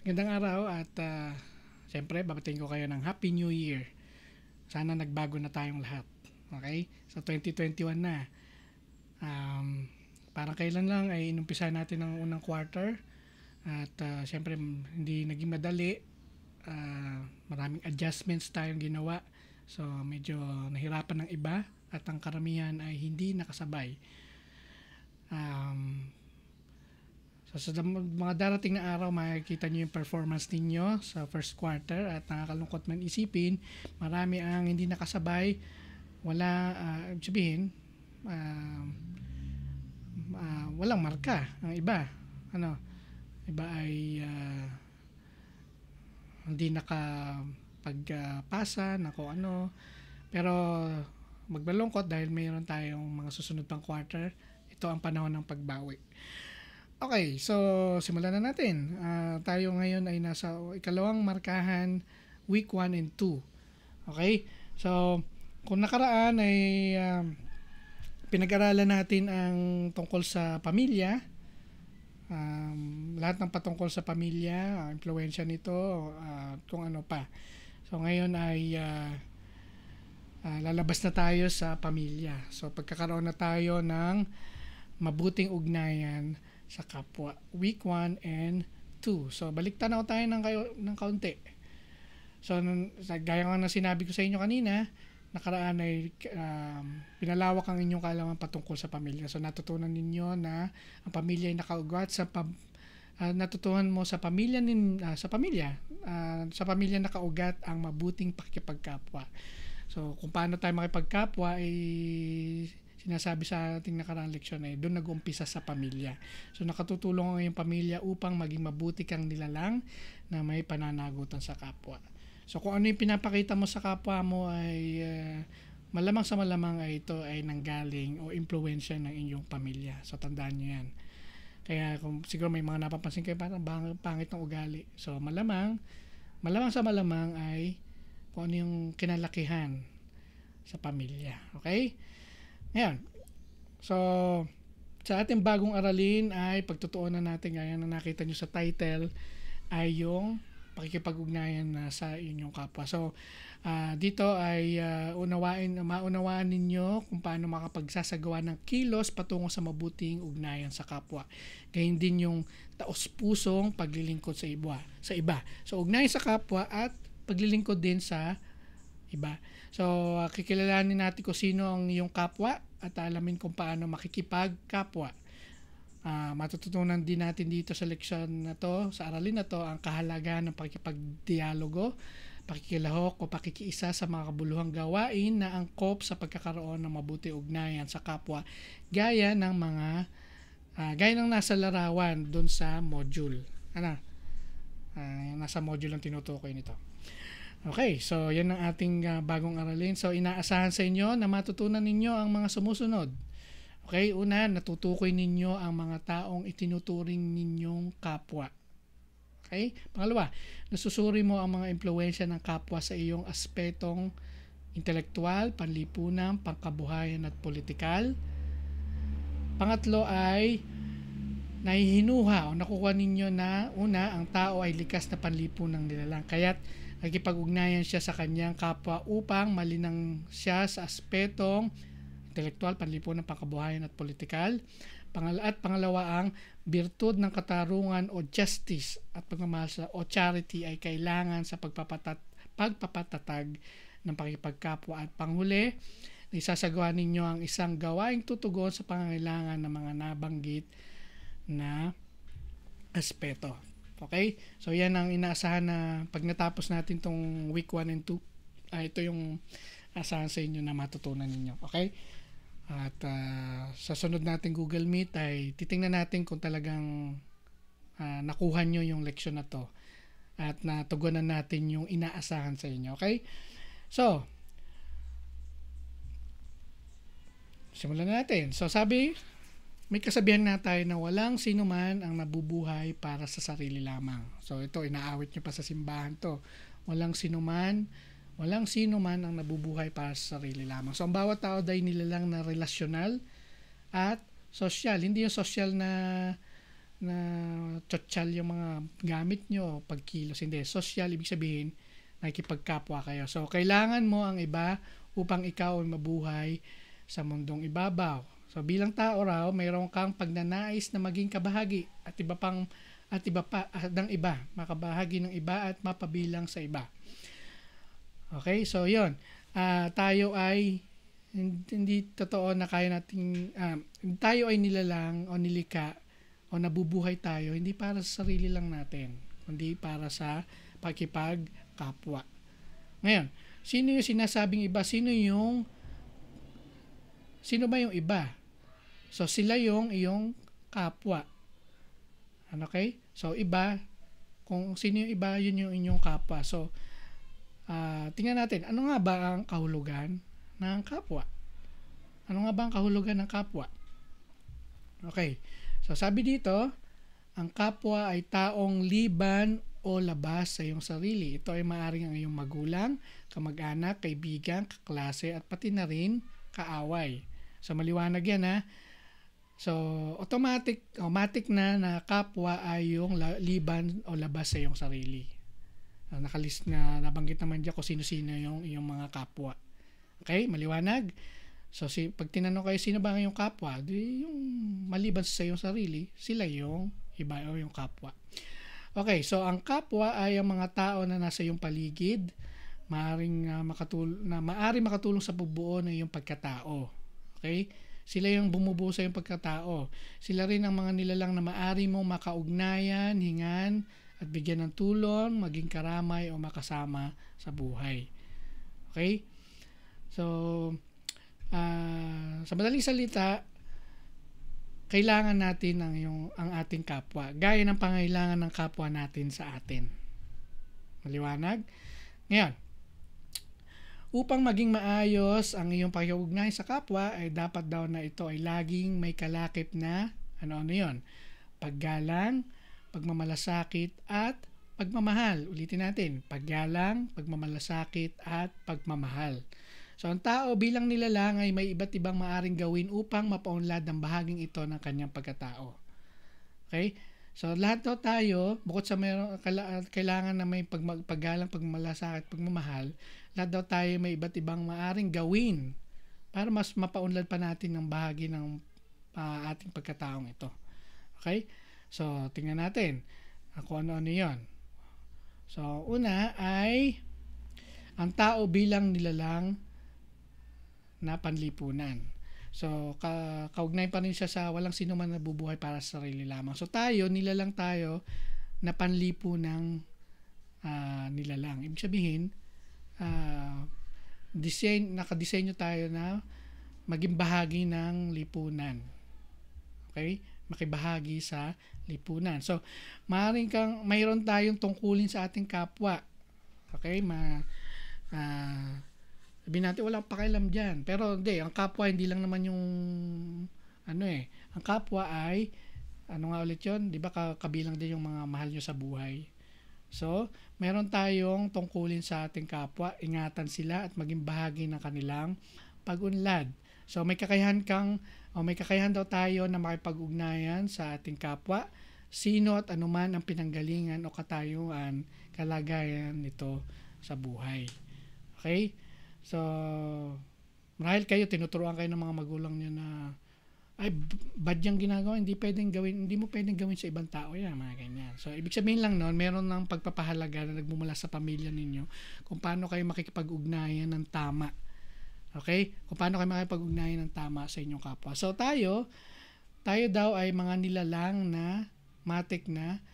Magandang araw at uh, siyempre babatiin ko kayo ng Happy New Year. Sana nagbago na tayong lahat. Okay? Sa so, 2021 na. Um, parang kailan lang ay inumpisa natin ang unang quarter. At uh, siyempre hindi naging madali. Uh, maraming adjustments tayong ginawa. So medyo nahirapan ng iba at ang karamihan ay hindi nakasabay. Um, So sa mga darating na araw, makikita nyo yung performance ninyo sa first quarter at nakakalungkot man isipin, marami ang hindi nakasabay, wala, uh, sabihin, uh, uh, walang marka ang iba. Ano, iba ay uh, hindi nakapagpasa uh, na kung ano. Pero magbalungkot dahil mayroon tayong mga susunod pang quarter, ito ang panahon ng pagbawi. Okay, so simulan na natin. Uh, tayo ngayon ay nasa ikalawang markahan, week 1 and 2. Okay? So, kung nakaraan ay uh, pinag-aralan natin ang tungkol sa pamilya, um, lahat ng patungkol sa pamilya, uh, impluensya nito, uh, kung ano pa. So, ngayon ay uh, uh, lalabas na tayo sa pamilya. So, pagkakaroon na tayo ng mabuting ugnayan sa kapwa. Week 1 and 2. So, balik tanaw tayo ng, kayo, ng kaunti. So, nung, gaya nga na sinabi ko sa inyo kanina, nakaraan ay um, pinalawak ang inyong kaalaman patungkol sa pamilya. So, natutunan ninyo na ang pamilya ay nakaugat sa pam, uh, natutunan mo sa pamilya nin, uh, sa pamilya uh, sa pamilya nakaugat ang mabuting pakikipagkapwa. So, kung paano tayo makipagkapwa ay sinasabi sa ating nakaraang leksyon ay doon nag-umpisa sa pamilya. So nakatutulong ang iyong pamilya upang maging mabuti kang nilalang na may pananagutan sa kapwa. So kung ano yung pinapakita mo sa kapwa mo ay uh, malamang sa malamang ay ito ay nanggaling o impluensya ng inyong pamilya. So tandaan nyo yan. Kaya kung siguro may mga napapansin kayo parang bang, pangit ng ugali. So malamang, malamang sa malamang ay kung ano yung kinalakihan sa pamilya. Okay? Ngayon, so sa ating bagong aralin ay pagtutuunan natin gaya na nakita nyo sa title ay yung pakikipag-ugnayan na sa inyong kapwa. So, uh, dito ay uh, unawain, maunawaan ninyo kung paano makapagsasagawa ng kilos patungo sa mabuting ugnayan sa kapwa. Gayun din yung taos-pusong paglilingkod sa iba, sa iba. So, ugnayan sa kapwa at paglilingkod din sa iba. So, uh, kikilalanin natin kung sino ang iyong kapwa at alamin kung paano makikipagkapwa. Uh, matututunan din natin dito sa leksyon na to, sa aralin na to, ang kahalagahan ng pakikipagdialogo, pakikilahok o pakikiisa sa mga kabuluhang gawain na angkop sa pagkakaroon ng mabuti ugnayan sa kapwa gaya ng mga uh, gaya ng nasa larawan doon sa module. Ano? Uh, nasa module ang tinutukoy nito. Okay, so yan ang ating uh, bagong aralin. So inaasahan sa inyo na matutunan ninyo ang mga sumusunod. Okay, una, natutukoy ninyo ang mga taong itinuturing ninyong kapwa. Okay? Pangalawa, nasusuri mo ang mga impluensya ng kapwa sa iyong aspetong intelektual, panlipunan, pangkabuhayan at politikal. Pangatlo ay nahihinuha o nakukuha ninyo na una, ang tao ay likas na panlipunang nilalang. Kaya't Nagkipag-ugnayan siya sa kanyang kapwa upang malinang siya sa aspetong intelektual, panlipunan, pangkabuhayan at politikal. Pangal at pangalawa ang birtud ng katarungan o justice at pagmamahal o charity ay kailangan sa pagpapatat pagpapatatag ng pakipagkapwa at panghuli isasagawa ninyo ang isang gawaing tutugon sa pangangailangan ng mga nabanggit na aspeto. Okay? So yan ang inaasahan na pag natapos natin tong week 1 and 2, uh, ito yung asahan sa inyo na matutunan ninyo. Okay? At uh, sa sunod natin Google Meet ay titingnan natin kung talagang uh, nakuha nyo yung leksyon na to at natugunan natin yung inaasahan sa inyo. Okay? So, simulan na natin. So, sabi, may kasabihan na tayo na walang sino man ang nabubuhay para sa sarili lamang. So ito, inaawit nyo pa sa simbahan to. Walang sino man, walang sino man ang nabubuhay para sa sarili lamang. So ang bawat tao dahil nilalang na relasyonal at social. Hindi yung social na na tsotsal yung mga gamit nyo, pagkilos. Hindi, social, ibig sabihin, nakikipagkapwa kayo. So, kailangan mo ang iba upang ikaw ay mabuhay sa mundong ibabaw. So, bilang tao raw, mayroon kang pagnanais na maging kabahagi at iba pang at iba pa at ng iba, makabahagi ng iba at mapabilang sa iba. Okay, so yon. Uh, tayo ay hindi, totoo na kaya nating uh, tayo ay nilalang o nilika o nabubuhay tayo hindi para sa sarili lang natin, kundi para sa pakipagkapwa. Ngayon, sino yung sinasabing iba? Sino yung sino ba yung iba? So sila yung iyong kapwa. Ano okay? So iba kung sino yung iba, yun yung inyong kapwa. So uh, tingnan natin, ano nga ba ang kahulugan ng kapwa? Ano nga ba ang kahulugan ng kapwa? Okay. So sabi dito, ang kapwa ay taong liban o labas sa iyong sarili. Ito ay maaaring ang iyong magulang, kamag-anak, kaibigan, kaklase at pati na rin kaaway. So maliwanag yan ha. So automatic, automatic na na kapwa ay yung liban o labas sa iyong sarili. Uh, nakalist na nabanggit naman diyan kung sino-sino yung iyong mga kapwa. Okay, maliwanag. So si pag tinanong kayo sino ba iyong kapwa, di yung maliban sa iyong sarili, sila yung iba o yung kapwa. Okay, so ang kapwa ay ang mga tao na nasa iyong paligid, maaring uh, makatul na maari makatulong sa pagbuo ng iyong pagkatao. Okay? Sila yung bumubuo sa iyong pagkatao. Sila rin ang mga nilalang na maari mong makaugnayan, hingan, at bigyan ng tulong, maging karamay o makasama sa buhay. Okay? So, uh, sa madaling salita, kailangan natin ang yung ang ating kapwa gaya ng pangailangan ng kapwa natin sa atin. Maliwanag? Ngayon, upang maging maayos ang iyong pag-ugnay sa kapwa ay dapat daw na ito ay laging may kalakip na ano-ano 'yon. Paggalang, pagmamalasakit at pagmamahal. Ulitin natin, paggalang, pagmamalasakit at pagmamahal. So ang tao bilang nilalang ay may iba't ibang maaring gawin upang mapaunlad ang bahaging ito ng kanyang pagkatao. Okay? So lahat daw tayo, bukod sa mayroon, kailangan na may pag, paggalang, pagmalasakit, pagmamahal, lahat daw tayo may iba't ibang maaring gawin para mas mapaunlad pa natin ng bahagi ng uh, ating pagkataong ito. Okay? So, tingnan natin kung ano-ano yon. So, una ay ang tao bilang nilalang na panlipunan. So, ka kaugnay pa rin siya sa walang sino man nabubuhay para sa sarili lamang. So, tayo, nilalang tayo na panlipunang uh, nilalang. Ibig sabihin, uh, design, nakadesenyo tayo na maging bahagi ng lipunan. Okay? Makibahagi sa lipunan. So, maaaring kang, mayroon tayong tungkulin sa ating kapwa. Okay? Ma, uh, Sabihin natin, walang pakialam dyan. Pero hindi, ang kapwa hindi lang naman yung ano eh. Ang kapwa ay, ano nga ulit yun? Di ba kabilang din yung mga mahal nyo sa buhay? So, meron tayong tungkulin sa ating kapwa, ingatan sila at maging bahagi ng kanilang pag-unlad. So, may kakayahan kang, o may kakayahan daw tayo na makipag-ugnayan sa ating kapwa, sino at anuman ang pinanggalingan o katayuan, kalagayan nito sa buhay. Okay? So, marahil kayo, tinuturuan kayo ng mga magulang niyo na ay, bad yung ginagawa, hindi pwedeng gawin, hindi mo pwedeng gawin sa ibang tao yan, mga ganyan. So, ibig sabihin lang noon, meron ng pagpapahalaga na nagmumula sa pamilya ninyo kung paano kayo makikipag-ugnayan ng tama. Okay? Kung paano kayo makikipag-ugnayan ng tama sa inyong kapwa. So, tayo, tayo daw ay mga nilalang na, matik na,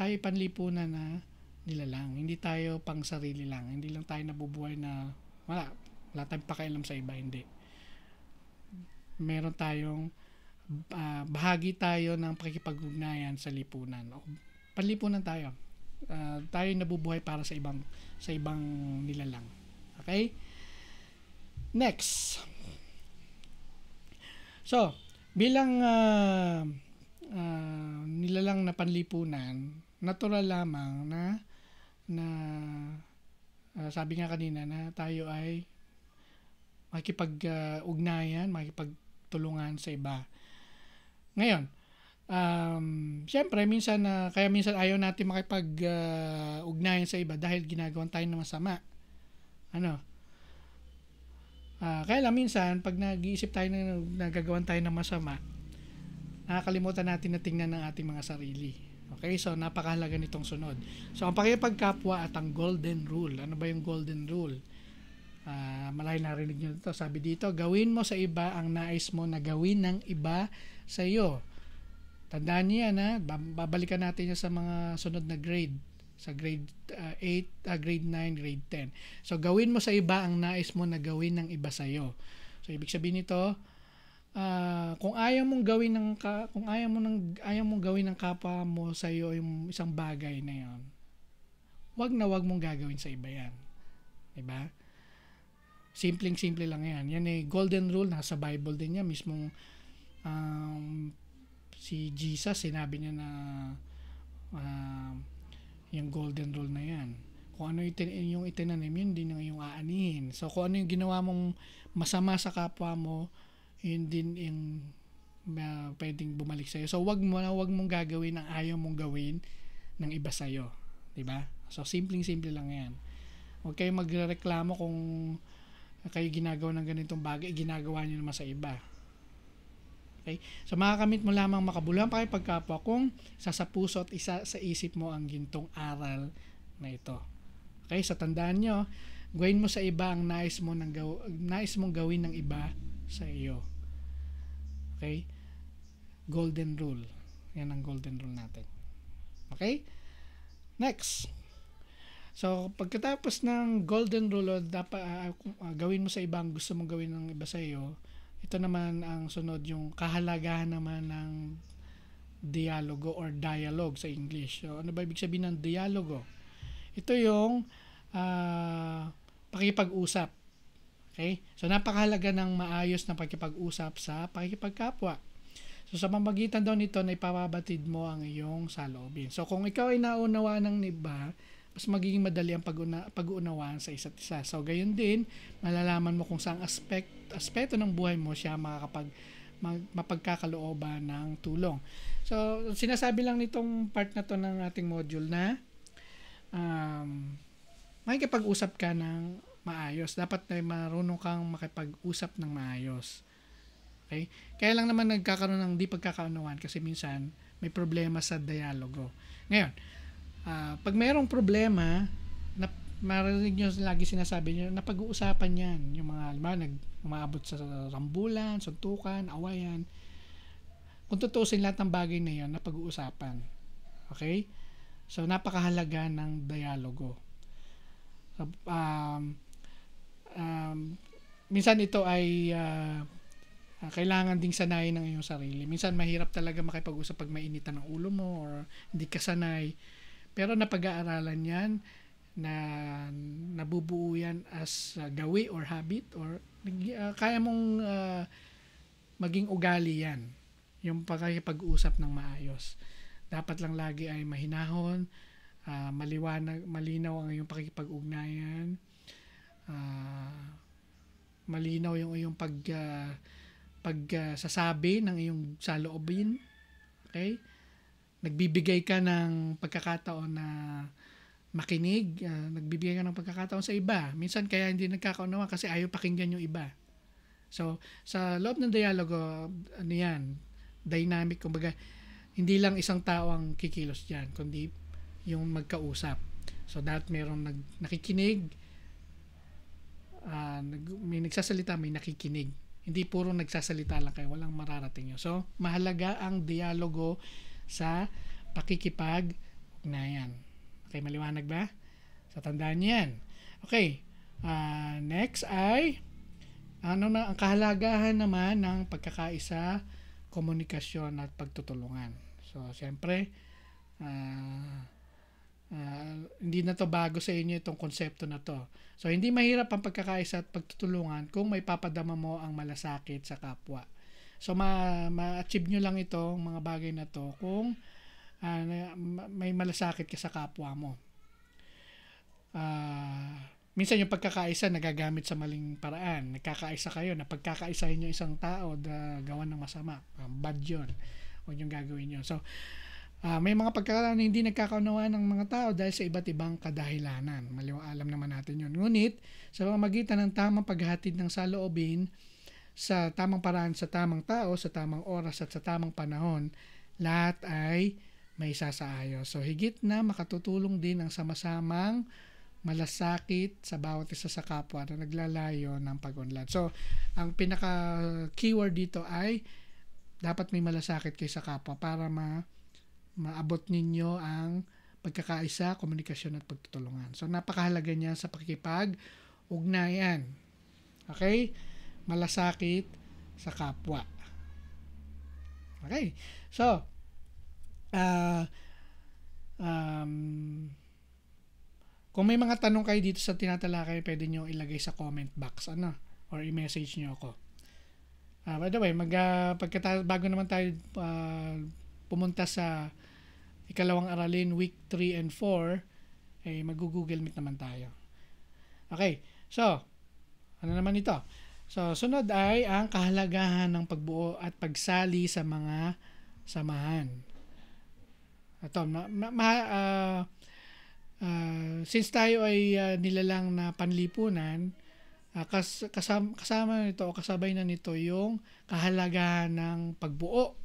tayo panlipunan na nilalang. Hindi tayo pang sarili lang. Hindi lang tayo nabubuhay na wala, wala tayong pakialam sa iba, hindi. Meron tayong uh, bahagi tayo ng pakikipag-ugnayan sa lipunan. O, panlipunan tayo. Uh, tayo nabubuhay para sa ibang sa ibang nilalang. Okay? Next. So, bilang uh, uh, nilalang na panlipunan, natural lamang na na uh, sabi nga kanina na tayo ay makikipag-ugnayan, makikipagtulungan sa iba. Ngayon, um, syempre, minsan, uh, kaya minsan ayaw natin makipag-ugnayan uh, sa iba dahil ginagawan tayo ng masama. Ano? Uh, kaya lang minsan, pag nag-iisip tayo na nagagawan tayo ng masama, nakakalimutan natin na tingnan ng ating mga sarili. Okay, so napakahalaga nitong sunod. So ang pakipagkapwa at ang golden rule. Ano ba yung golden rule? Uh, malay narinig nyo ito. Sabi dito, gawin mo sa iba ang nais mo na gawin ng iba sa iyo. Tandaan niyo yan ha. Babalikan natin yan sa mga sunod na grade. Sa grade uh, 8, uh, grade 9, grade 10. So gawin mo sa iba ang nais mo na gawin ng iba sa iyo. So ibig sabihin nito, uh, kung ayaw mong gawin ng ka, kung ayaw mo ng ayaw mong gawin ng kapwa mo sa iyo yung isang bagay na 'yon. Wag na wag mong gagawin sa iba 'yan. 'Di ba? Simpleng-simple lang yan. Yan eh, golden rule, nasa Bible din yan. Mismong um, si Jesus, sinabi niya na uh, yung golden rule na yan. Kung ano itin, yung itinanim, yun din yung, yung aanihin. So, kung ano yung ginawa mong masama sa kapwa mo, yun din yung uh, pwedeng bumalik sa'yo. So, wag mo na, wag mong gagawin ang ayaw mong gawin ng iba sa'yo. ba diba? So, simpleng-simple lang yan. Huwag kayong magreklamo kung kayo ginagawa ng ganitong bagay, ginagawa nyo naman sa iba. Okay? So makakamit mo lamang makabuluhan pa kayo pagkapwa kung sa sa puso at isa sa isip mo ang gintong aral na ito. Okay? So tandaan nyo, gawin mo sa iba ang nais mo ng gaw- nais mong gawin ng iba sa iyo. Okay? Golden rule. Yan ang golden rule natin. Okay? Next. So, pagkatapos ng golden rule, dapat uh, uh, gawin mo sa ibang gusto mong gawin ng iba sa iyo. Ito naman ang sunod yung kahalagahan naman ng dialogo or dialogue sa English. So, ano ba ibig sabihin ng dialogo? Ito yung uh, pakipag-usap. Okay? So, napakahalaga ng maayos na pakipag-usap sa pakikipagkapwa. So, sa pamagitan daw nito na ipapabatid mo ang iyong saloobin. So, kung ikaw ay naunawa ng iba, mas magiging madali ang pag-una, pag-uunawaan sa isa't isa. So, gayon din, malalaman mo kung saang aspect, aspeto ng buhay mo siya makakapag mag, mapagkakalooban ng tulong. So, sinasabi lang nitong part na to ng ating module na um, makikipag-usap ka ng maayos. Dapat na marunong kang makipag-usap ng maayos. Okay? Kaya lang naman nagkakaroon ng di pagkakaunawaan kasi minsan may problema sa dialogo. Ngayon, uh, pag mayroong problema, na, marinig nyo lagi sinasabi nyo, na pag-uusapan yan. Yung mga, lima, nag, umaabot sa rambulan, suntukan, awayan. Kung tutusin lahat ng bagay na yan, na pag-uusapan. Okay? So, napakahalaga ng dialogo. So, um, minsan ito ay uh, kailangan ding sanayin ng iyong sarili. Minsan mahirap talaga makipag-usap pag mainitan ng ulo mo or hindi ka sanay. Pero napag-aaralan yan na nabubuo yan as uh, gawi or habit or uh, kaya mong uh, maging ugali yan yung pagkakipag-usap ng maayos dapat lang lagi ay mahinahon uh, maliwanag malinaw ang iyong pakikipag-ugnayan uh, malinaw yung iyong pag uh, pagsasabi uh, ng iyong saloobin okay nagbibigay ka ng pagkakataon na makinig, uh, nagbibigay ka ng pagkakataon sa iba. Minsan kaya hindi nagkakaunawa kasi ayaw pakinggan yung iba. So, sa loob ng dialogo, ano yan, dynamic, kumbaga, hindi lang isang tao ang kikilos dyan, kundi yung magkausap. So, that meron nag, nakikinig, uh, may nagsasalita, may nakikinig. Hindi puro nagsasalita lang kayo, walang mararating yun. So, mahalaga ang dialogo sa pakikipag-ugnayan. Okay, maliwanag ba? So, tandaan yan. Okay, uh, next ay ano na ang kahalagahan naman ng pagkakaisa, komunikasyon at pagtutulungan. So, siyempre, uh, uh, hindi na to bago sa inyo itong konsepto na to. So, hindi mahirap ang pagkakaisa at pagtutulungan kung may papadama mo ang malasakit sa kapwa. So ma- ma-achieve nyo lang ito, mga bagay na to, kung uh, may malasakit ka sa kapwa mo. Uh, minsan yung pagkakaisa nagagamit sa maling paraan. Nagkakaisa kayo, na pagkakaisahin nyo isang tao, da, gawan ng masama. Bad yun. Huwag niyong gagawin yun. So, uh, may mga pagkakaroon na hindi nagkakaunawaan ng mga tao dahil sa iba't ibang kadahilanan. Maliwa alam naman natin yun. Ngunit, sa pamagitan ng tamang paghatid ng saloobin, sa tamang paraan sa tamang tao, sa tamang oras at sa tamang panahon, lahat ay may sasaayos. So higit na makatutulong din ang sama-samang malasakit sa bawat isa sa kapwa na naglalayo ng pag-unlad. So, ang pinaka keyword dito ay dapat may malasakit kayo sa kapwa para ma maabot ninyo ang pagkakaisa, komunikasyon at pagtutulungan. So, napakahalaga niya sa pakikipag-ugnayan. Okay? malasakit sa kapwa. Okay. So, uh, um, kung may mga tanong kayo dito sa tinatalakay, pwede nyo ilagay sa comment box, ano, or i-message nyo ako. Uh, by the way, mag, uh, pagkata- bago naman tayo uh, pumunta sa ikalawang aralin, week 3 and 4, eh, mag-google meet naman tayo. Okay, so, ano naman ito? So, sunod ay ang kahalagahan ng pagbuo at pagsali sa mga samahan. Ito, ma, ma, uh, uh, since tayo ay uh, nilalang na panlipunan, uh, kas, kasama, kasama nito o kasabay na nito yung kahalagahan ng pagbuo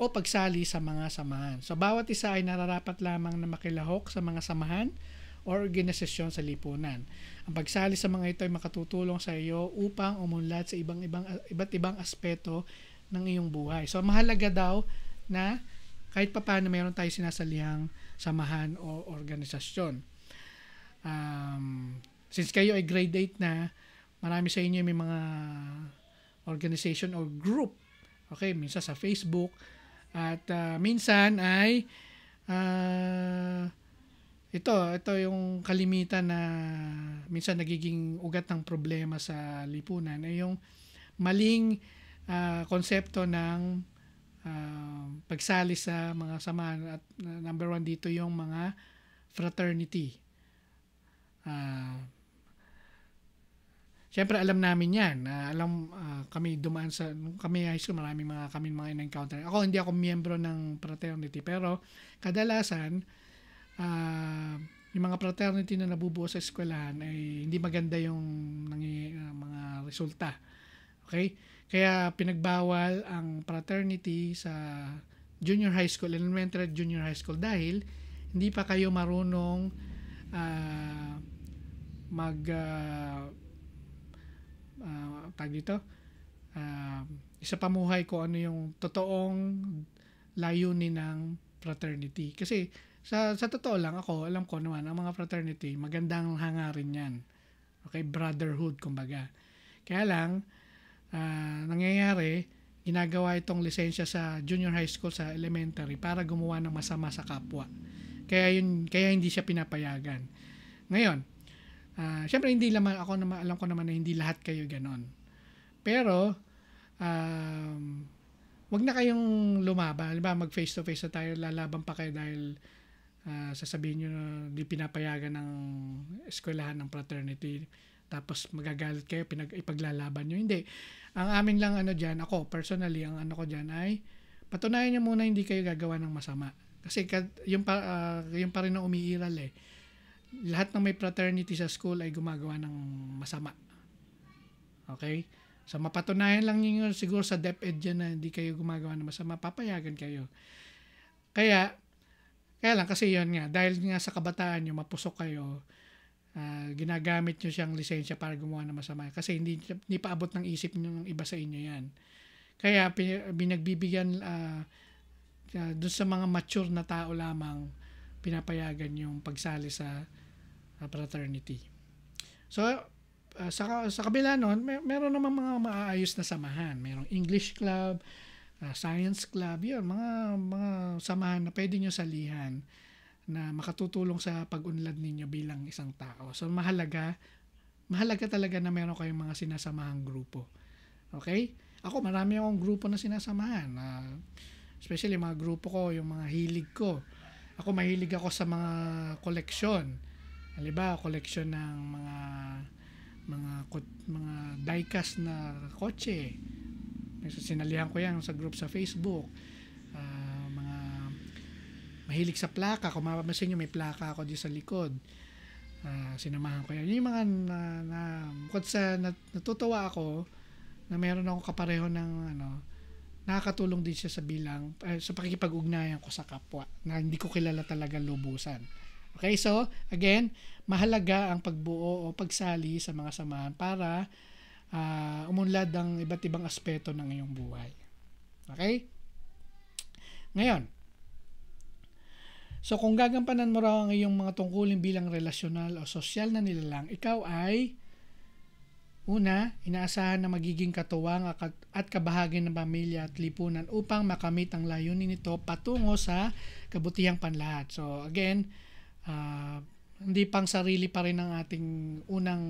o pagsali sa mga samahan. So, bawat isa ay nararapat lamang na makilahok sa mga samahan o organisasyon sa lipunan. Ang pagsali sa mga ito ay makatutulong sa iyo upang umunlad sa ibang ibang iba't ibang aspeto ng iyong buhay. So mahalaga daw na kahit papaano mayroon tayo sinasalihang samahan o organisasyon. Um, since kayo ay grade 8 na, marami sa inyo may mga organization or group. Okay, minsan sa Facebook at uh, minsan ay uh, ito, ito yung kalimitan na minsan nagiging ugat ng problema sa lipunan ay yung maling uh, konsepto ng uh, pagsali sa mga samahan at number one dito yung mga fraternity. Uh, Siyempre alam namin 'yan. Uh, alam uh, kami dumaan sa nung kami high school, maraming mga kami mga encounter. Ako hindi ako miyembro ng fraternity pero kadalasan uh, yung mga fraternity na nabubuo sa eskwelahan ay hindi maganda yung nangy, uh, mga resulta. Okay? Kaya pinagbawal ang fraternity sa junior high school, elementary junior high school dahil hindi pa kayo marunong uh, mag uh, uh, tag dito uh, isa pamuhay ko ano yung totoong layunin ng fraternity kasi sa, sa totoo lang ako, alam ko naman, ang mga fraternity, magandang hangarin yan. Okay, brotherhood, kumbaga. Kaya lang, uh, nangyayari, ginagawa itong lisensya sa junior high school sa elementary para gumawa ng masama sa kapwa. Kaya yun kaya hindi siya pinapayagan. Ngayon, uh, syempre hindi naman ako naman alam ko naman na hindi lahat kayo ganon. Pero um, wag na kayong lumaban. Halimbawa, mag face to face na tayo, lalaban pa kayo dahil uh, sasabihin nyo na di pinapayagan ng eskwelahan ng fraternity tapos magagalit kayo, pinag ipaglalaban nyo. Hindi. Ang amin lang ano dyan, ako personally, ang ano ko dyan ay patunayan nyo muna hindi kayo gagawa ng masama. Kasi yung pa, uh, yung pa rin ang umiiral eh. Lahat ng may fraternity sa school ay gumagawa ng masama. Okay? So mapatunayan lang niyo siguro sa DepEd dyan na hindi kayo gumagawa ng masama, papayagan kayo. Kaya, kaya lang kasi yon nga, dahil nga sa kabataan nyo, mapusok kayo, uh, ginagamit nyo siyang lisensya para gumawa ng masama. Kasi hindi, hindi pa abot ng isip nyo ng iba sa inyo yan. Kaya binagbibigyan uh, uh, doon sa mga mature na tao lamang pinapayagan yung pagsali sa fraternity. So, uh, sa, sa kabila nun, may, meron namang mga maayos na samahan. Merong English Club, uh, science club, yun, mga, mga samahan na pwede nyo salihan na makatutulong sa pag-unlad ninyo bilang isang tao. So, mahalaga, mahalaga talaga na meron kayong mga sinasamahang grupo. Okay? Ako, marami akong grupo na sinasamahan. Uh, especially mga grupo ko, yung mga hilig ko. Ako, mahilig ako sa mga koleksyon. Halimbawa, koleksyon ng mga mga mga diecast na kotse, Sinalihan ko yan sa group sa Facebook. uh, mga mahilig sa plaka. Kung mapapansin nyo, may plaka ako dito sa likod. Uh, sinamahan ko yan. Yung mga na, na bukod sa nat, natutuwa ako na meron akong kapareho ng ano, nakakatulong din siya sa bilang uh, sa pakikipag-ugnayan ko sa kapwa na hindi ko kilala talaga lubusan. Okay, so again, mahalaga ang pagbuo o pagsali sa mga samahan para uh, umunlad ang iba't ibang aspeto ng iyong buhay. Okay? Ngayon, so kung gagampanan mo raw ang iyong mga tungkulin bilang relasyonal o sosyal na nilalang, ikaw ay Una, inaasahan na magiging katuwang at kabahagi ng pamilya at lipunan upang makamit ang layunin nito patungo sa kabutihang panlahat. So again, uh, hindi pang sarili pa rin ang ating unang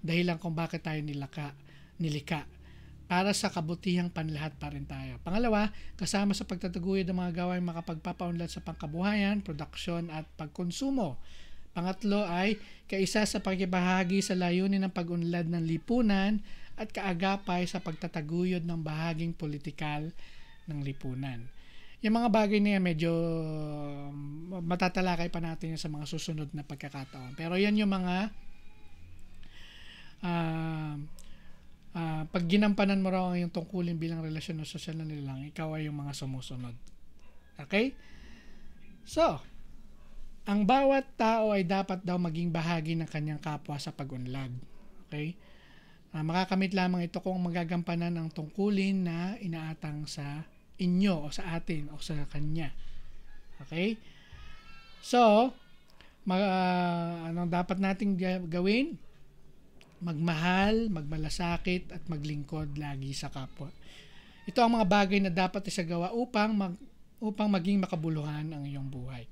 dahilan kung bakit tayo nilaka, nilika. Para sa kabutihang panlahat pa rin tayo. Pangalawa, kasama sa pagtataguyod ng mga gawain makapagpapaunlad sa pangkabuhayan, produksyon at pagkonsumo Pangatlo ay kaisa sa pagkibahagi sa layunin ng pag-unlad ng lipunan at kaagapay sa pagtataguyod ng bahaging politikal ng lipunan. Yung mga bagay na yan, medyo um, matatalakay pa natin sa mga susunod na pagkakataon. Pero yan yung mga uh, uh, pag ginampanan mo raw ang iyong tungkulin bilang relasyon o sosyal na nilang, ikaw ay yung mga sumusunod. Okay? So, ang bawat tao ay dapat daw maging bahagi ng kanyang kapwa sa pag-unlad. Okay? Uh, makakamit lamang ito kung magagampanan ang tungkulin na inaatang sa inyo o sa atin o sa kanya. Okay? So, mag, uh, anong dapat nating gawin? Magmahal, magmalasakit at maglingkod lagi sa kapwa. Ito ang mga bagay na dapat isagawa upang mag, upang maging makabuluhan ang iyong buhay.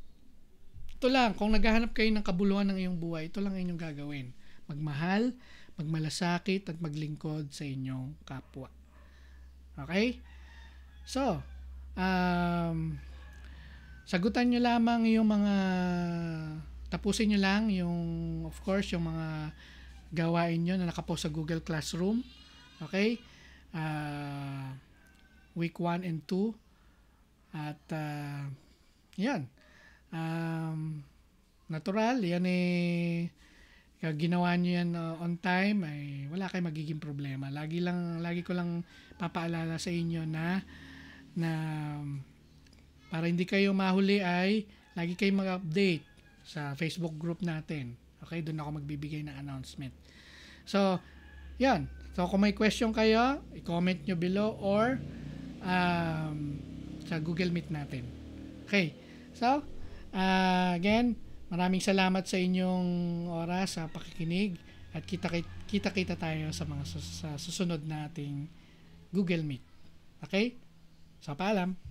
Ito lang, kung naghahanap kayo ng kabuluhan ng iyong buhay, ito lang ang inyong gagawin. Magmahal, magmalasakit, at maglingkod sa inyong kapwa. Okay? So, um, sagutan nyo lamang yung mga, tapusin nyo lang yung, of course, yung mga gawain nyo na nakapost sa Google Classroom. Okay? Uh, week 1 and 2. At, uh, yan um, natural, yan eh, ginawa nyo yan uh, on time, ay wala kayong magiging problema. Lagi lang, lagi ko lang papaalala sa inyo na, na para hindi kayo mahuli ay lagi kayong mag-update sa Facebook group natin. Okay, doon ako magbibigay ng announcement. So, yan. So, kung may question kayo, i-comment nyo below or um, sa Google Meet natin. Okay. So, Uh, again, maraming salamat sa inyong oras sa pakikinig at kita-kita tayo sa mga sa susunod nating Google Meet. Okay? So, paalam.